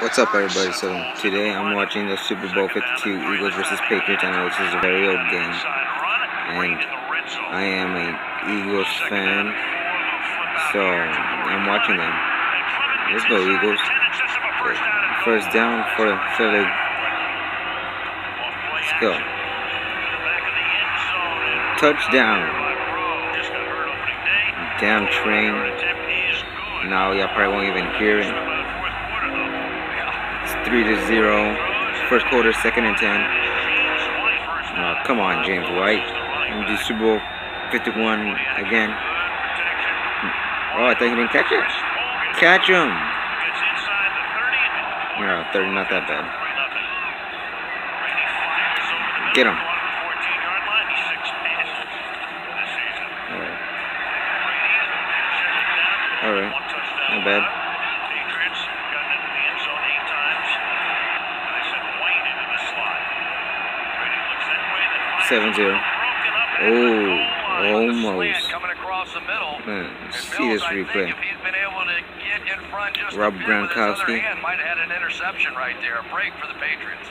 What's up, everybody? So today I'm watching the Super Bowl 52 Eagles versus Patriots. I know this is a very old game, and I am an Eagles fan, so I'm watching them. Let's go, Eagles! First down for Philly. Let's go. Touchdown. Damn train. Now y'all probably won't even hear it. 3 to 0. First quarter, second and 10. Uh, come on, James White. I'm do Super Bowl 51 again. Oh, I thought he didn't catch it. Catch him. No, 30, not that bad. Get him. Alright. Not bad. Seven zero. Oh, almost. Man, see this replay. Rob Gronkowski. Might have had an interception right there. A break for the Patriots.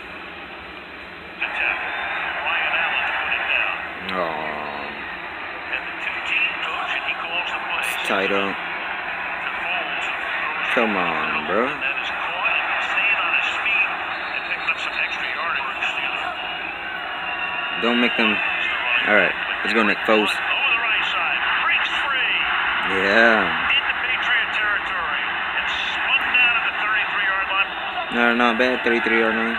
Oh, tight up. Come on, bro. Don't make them. All right, let's go, Nick Foles. Yeah. No, not bad. 33 yard line.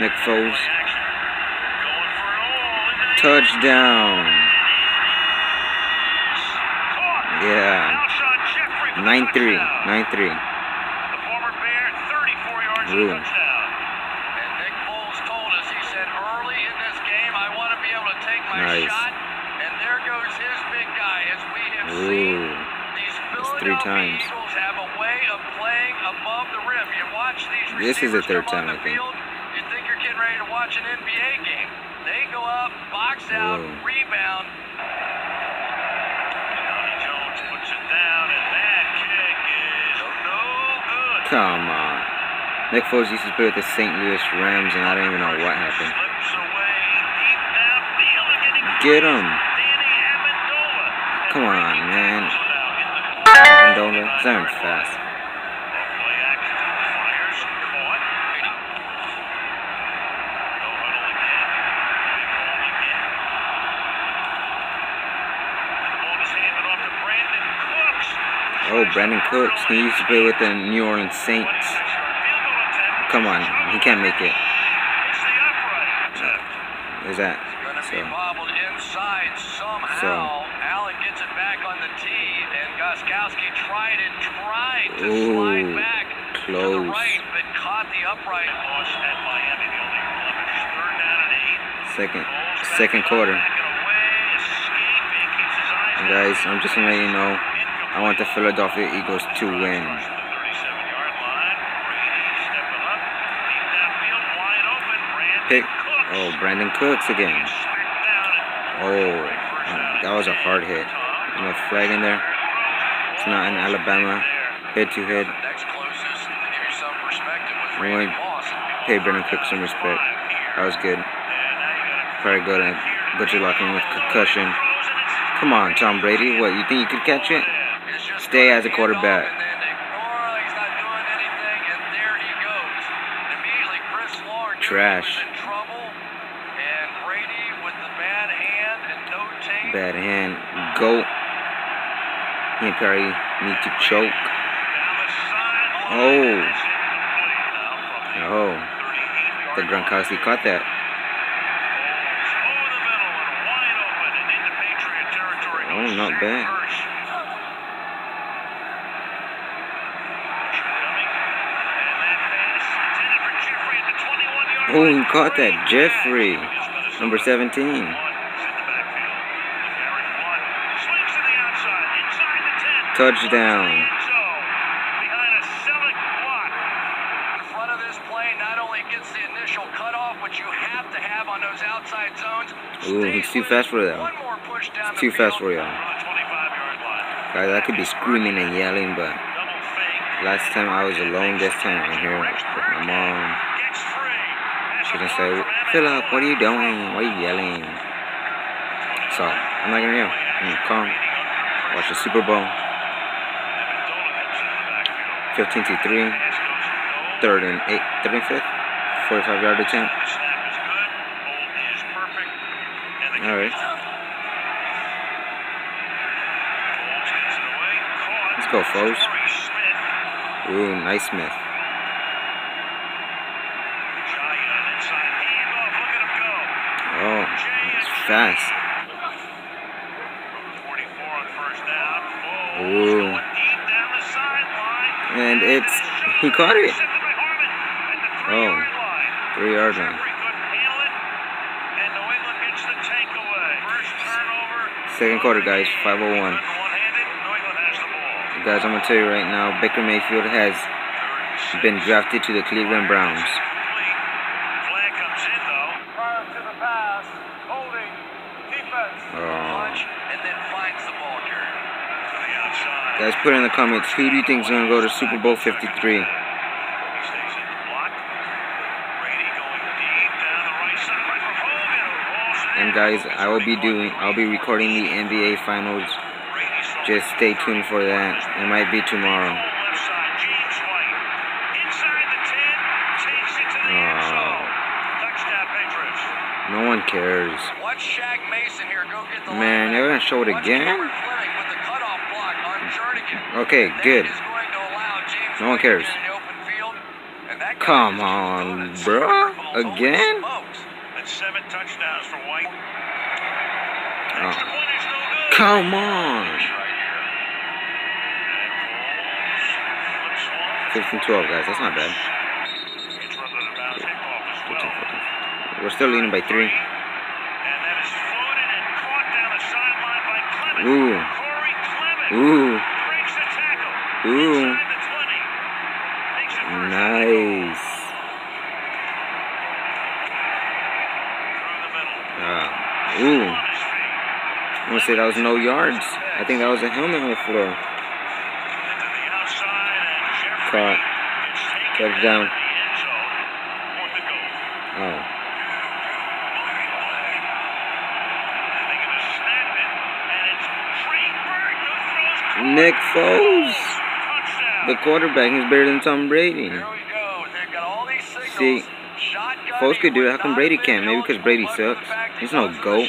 Nick Foles. Touchdown. Yeah. 9 3. 9 3. Ooh. And Nick Foles told us, he said, early in this game, I want to be able to take my Nice. shot. And there goes his big guy, as we have Ooh. seen. These That's three Philadelphia times. Eagles have a way of playing above the rim. You watch these This is the third time, I think. you think you're getting ready to watch an NBA game. They go up, box out, Ooh. rebound. Jones puts it down, and that kick is no. Come on. Nick Foles used to play with the St. Louis Rams, and I don't even know what happened. Slips away deep downfield and getting Get him. Come on, in the Amendola. It's not even fast. play action fires, caught. No huddle again. Big ball again. The ball is handed off to Brandin Cooks. Oh, Brandin Cooks. He used to play with the New Orleans Saints. 26-yard field goal attempt. Come on. He can't make it. It's the upright attempt. Is that? So, be bobbled inside somehow. So. Allen gets it back on the tee, and Gostkowski tried and tried to Ooh, slide back to the close. right, but caught the upright. Loss at Miami, the only blemish. Third down and eight. second, second quarter. and away, escaping, keeps his eyes And on guys, I'm just gonna let you know, I want the Philadelphia Eagles to win. Across the 37-yard line. Brady stepping up, deep downfield, wide open. Brandon Pick. Oh, Brandin Cooks again. Smacked down and Oh, that was a hard hit. No flag in there. It's not in Alabama. Head to head. To give you some respect. That was good. Probably go to butcher lock him with concussion. Come on, Tom Brady. What, you think you could catch it? Stay as a quarterback. Trash. Bad hand. Go. He probably need to choke. Down the sideline. Oh. That's incomplete. Now from the Oh, 38-yard the Gronkowski caught that. Over the middle and wide open and into Patriot territory. Oh, not bad. Ertz. Coming, and that pass intended for Jeffery at the 21-yard Oh, he caught that. Jeffery. catch against Minnesota. Number 17. Blount is in the backfield. Derek Blount swings to the outside, inside the 10. Touchdown. Into the end zone. Behind a Selleck block. In front of this play not only gets the initial cutoff, which you have to have on those outside zones. Ooh, he's too fast for down It's too fast for y'all. 25-yard line. Guys, I could be screaming and yelling, but Last time I was alone. This time I'm here with my mom. She didn't say, Philip, what are you doing? Why are you yelling? So, I'm not gonna yell. Mm, I'm calm. Watch the Super Bowl. 15 to 3. Third and 8. Third and 5th. 45 yard attempt. Alright. Let's go, folks. Ooh, nice Smith. Oh, it's fast. Ooh. And it's, he caught it. Oh, three yard line. Second quarter, guys, 501. Guys, I'm going to tell you right now, Baker Mayfield has been drafted to the Cleveland Browns. Oh. Guys, put in the comments, who do you think is going to go to Super Bowl 53? And guys, I will be doing, I'll be recording the NBA Finals. Just stay tuned for that. It might be tomorrow. No one cares. Man, they're gonna show it again? Okay, good. No one cares. Come on, bro. Again? seven touchdowns for White. Oh. Come on. 15 12, guys. That's not bad. 15, 14. We're still leading by three. Ooh. Ooh. Ooh. Nice. Uh, ooh. I'm gonna say that was no yards. I think that was a helmet on the floor. Caught. Touchdown. Oh. Nick Foles, the quarterback, is better than Tom Brady. See, Foles could do it. How come Brady can't? Maybe because Brady sucks. He's no GOAT.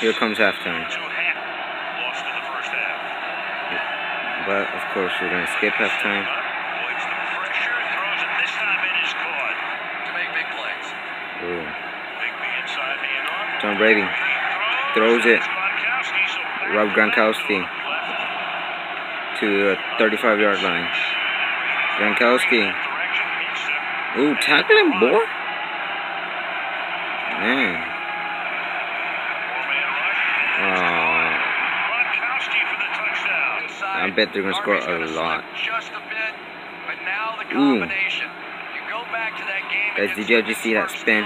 Here comes halftime. But, of course, we're going to skip halftime. Ooh. Tom Brady throws it. Rob Gronkowski to the 35 yard line. Gronkowski. Ooh, tackling, him, boy. Man. Oh. I bet they're going to score a lot. Bit, Ooh. Guys, did you ever see that spin?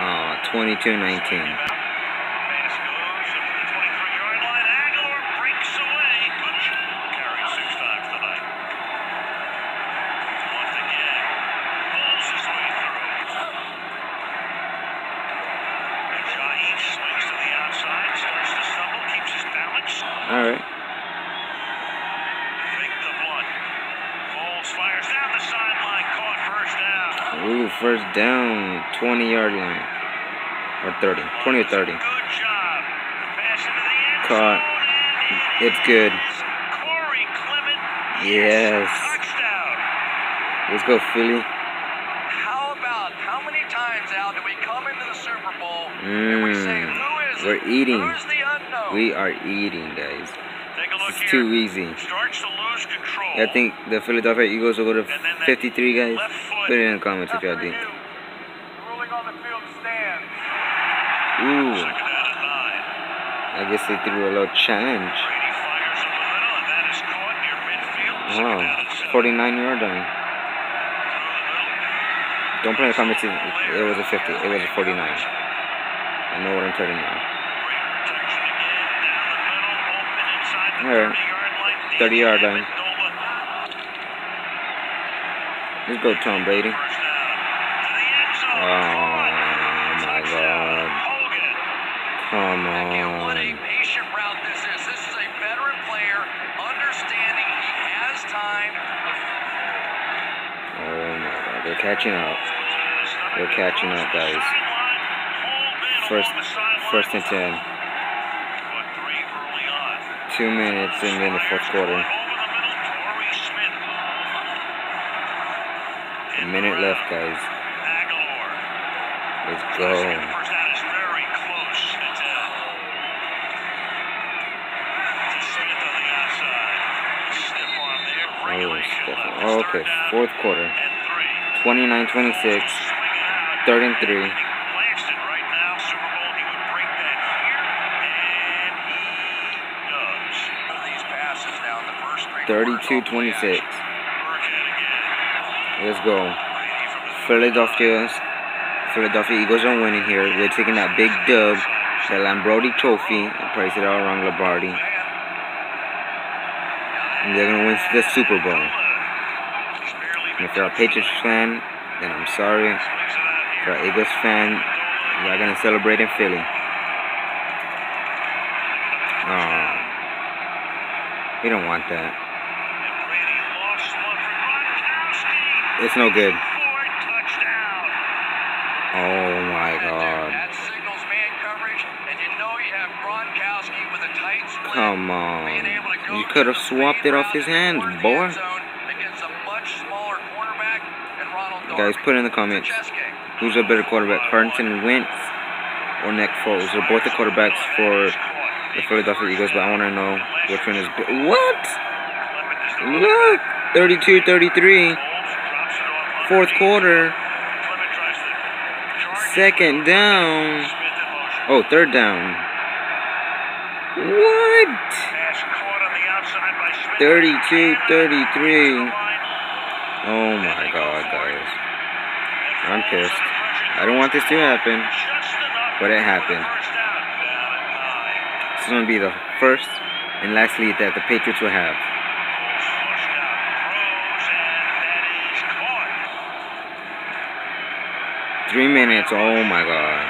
Oh, 22-19. Alright. Ooh, first down, 20 yard line. Or 30. 20 or 30. Caught. It's good. Yes. Let's go, Philly. How about how many times, Al, do we come into the Super Bowl and we say, Mmm. who is We're it? eating. We are eating, guys. Take a look It's too easy. Starts to lose control. I think the Philadelphia Eagles will go to And then that 53, guys. Put it in the comments if y'all think. Ruling on the field stands. Ooh, Second down and nine. I guess they threw a little challenge. Brady fires up the middle, and that is caught near midfield. Second Wow, down and seven. 49 yard line. Don't put in the comments it was a 50. It was a 49. I know what I'm telling you. Great protection again. Down the middle, open inside the Alright. 30 yard 30 yard line. line. Let's go, Tom Brady. First down. To the end zone. Oh, my Touchdown. God. Hogan. Come Again, what a on. patient route this is. This is a veteran player understanding he has time. Oh, my God. They're catching up. They're catching up, guys. First, first and 10. Two minutes and then the fourth quarter. A minute left, guys. Let's go. Oh, okay, fourth quarter. And 29 26. Swing it out. Third and three. Langston right now, Super Bowl, he would break that here, and he does. These passes down the first three 32 26. Let's go. From Philadelphia. Eagles are winning here. They're taking that big dub, the Lambrody Trophy. Probably said it all around Lombardi. And they're gonna win the Super Bowl. And if you're a Patriots fan, then I'm sorry. If you're an Eagles fan, you're gonna celebrate in Philly. Oh, we don't want that. It's no good. Oh my God. Come on. You could have swapped it off his hands, boy. end zone Against a much smaller cornerback and Ronald Guys, put in the comments who's a better quarterback, Carson Wentz or Nick Foles. They're both the quarterbacks for the Philadelphia Eagles, but I want to know which one is. What? Look, 32-33, fourth quarter, second down. Oh, third down. What? 32-33. Oh my God, guys. I'm pissed. I don't want this to happen, but it happened. This is going to be the first and last lead that the Patriots will have. Three minutes. Oh my God.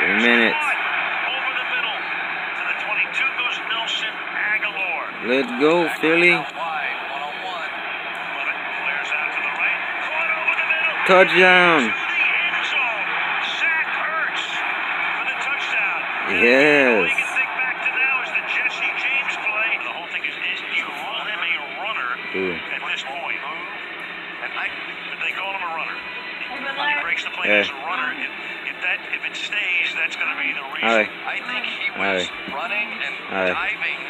Three minutes. Over the middle to the 22 goes Nelson Agholor. Let's go, Philly. A runner Ooh. at this? And I, they call him a runner. He breaks the play Yeah. as a runner. If, if that if it stays, that's going to be the reason. Hi. I think he was Aye. running and Aye. diving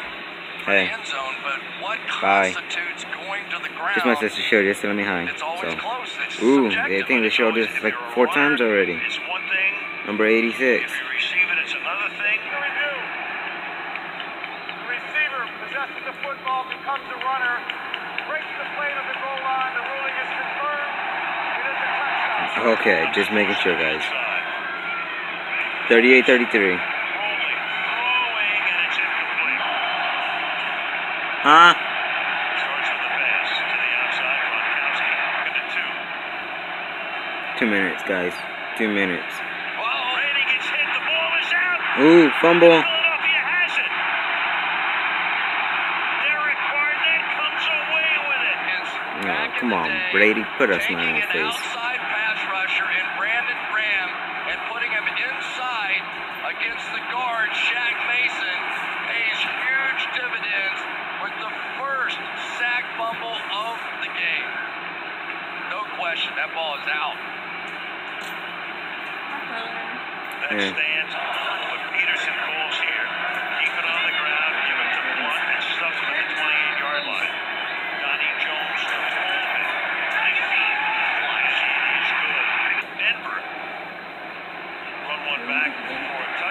for Hey. the end zone, but what Bye. constitutes going to the ground? Just my sister showed you. Tell me hi. It's always So, close. Ooh, they think they showed this like four times already. It's one thing. Number 86. If you receive it, it's another thing. The Two minutes, guys. Two minutes. Well, Brady gets hit. The ball is out. Ooh, fumble. Philadelphia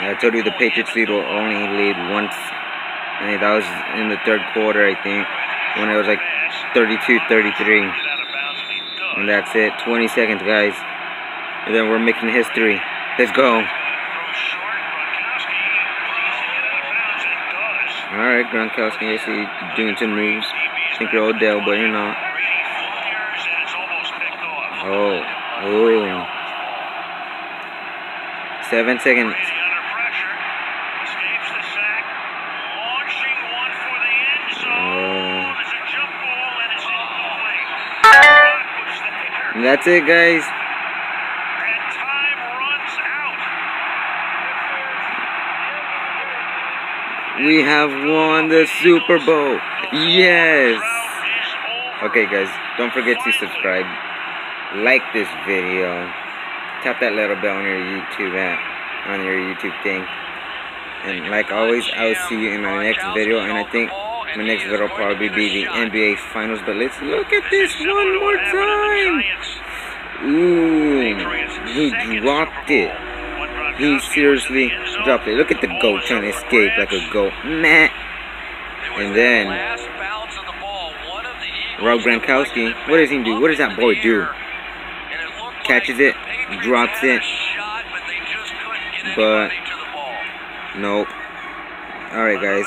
I told you the Patriots lead will only lead once. I think that was in the third quarter, I think, when it was like 32 33. And that's it. 20 seconds, guys. And then we're making history. Let's go. Alright, Gronkowski, I see doing some moves. think you're Odell, but you're not. Oh, oh. Seven seconds. And that's it, guys. We have won the Super Bowl. Yes. Okay, guys, don't forget to subscribe, like this video, tap that little bell on your YouTube app, on your YouTube thing. And like always, I will see you in my next video. And I think my next video will probably be the NBA Finals. But let's look at this one more time. Ooh, he dropped it. He seriously dropped it. Look at the goat trying to escape like a goat. Nah. And then Rob Gronkowski, what does he do? What does that boy do? Catches it, drops it, but nope. Alright guys,